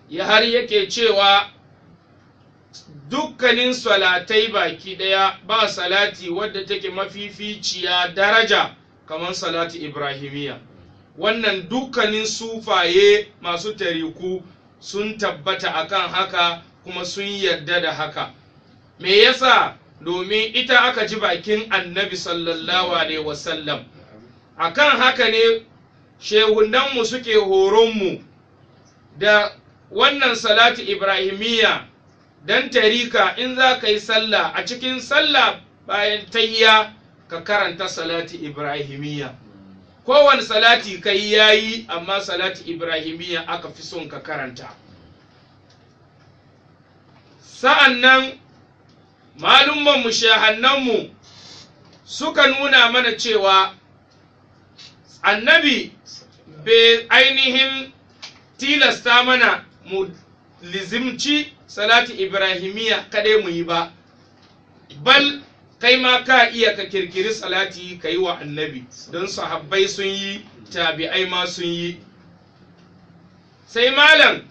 Ya har yake cewa dukkanin salatai baki ɗaya ba salati wadda take mafificiya daraja kamar salatu ibrahimiyya. Wannan dukkanin sufaye masu tariku sun tabbata akan haka kuma sun yarda da haka. Me yasa? Domin ita aka ji bakin annabi sallallahu alaihi wasallam. Akan haka ne shehunanmu suke horonmu da wannan salatu ibrahimiyya dan tarika in za ka yi sallah. A cikin sallah bayan tayya ka karanta salati ibrahimiyya. Kowane salati kai yayi amma salati ibrahimiyya aka fi son ka karanta. Sa'an nan malummanmu shahannanmu suka nuna mana cewa annabi bai ainihin tilasta mana mu lizimci salati ibrahimiyya kadai mu yi ba. Bal kai ma ka iya ka kirkiri salati ka yi wa annabi don sahabbai sun yi tabi'ai ma sun yi. Sai malam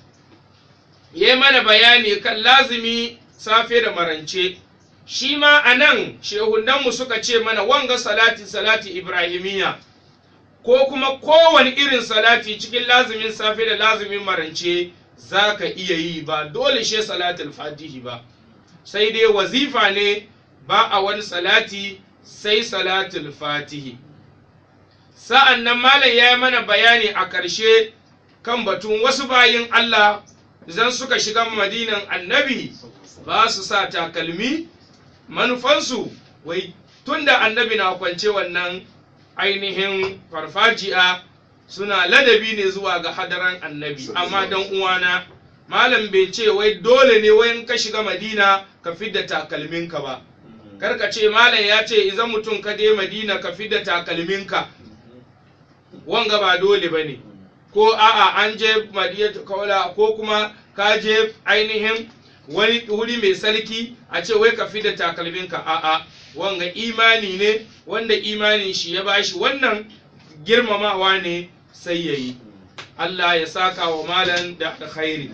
ya mana bayani kan lazimi safe da marance. Shi ma a nan shehunanmu suka ce mana wanga salati salati ibrahimiyya ko kuma kowane irin salati cikin lazumin safe da lazumin marance za ka iya yi ba. Dole she salatul fatihi ba. Sai dai wazifa ne ba a wani salati sai salatul fatihi. Sa'an nan malam ya yi mana bayani a ƙarshe kan batun wasu bayin Allah idan suka shiga madinan annabi ba su sa takalmi manufansu wai tunda annabi na kwance wannan ainihin farfajiya suna ladabi ne zuwa ga hadaran annabi. Amma dan uwana malam bai ce wai dole ne wai in ka shiga madina ka fidda takalminka ba. Karka ce malam ya ce idan mutum ka je madina ka fidda takalminka. Wanga ba dole ba ne. Ko a'a an je madina kaula ko kuma ka je ainihin wani wuri mai sarki a ce wai ka fidda takalminka. A'a wanga imani ne wanda imanin shi ya bashi wannan girmamawa ne sai ya yi Allah ya saka wa malam da alkhairi.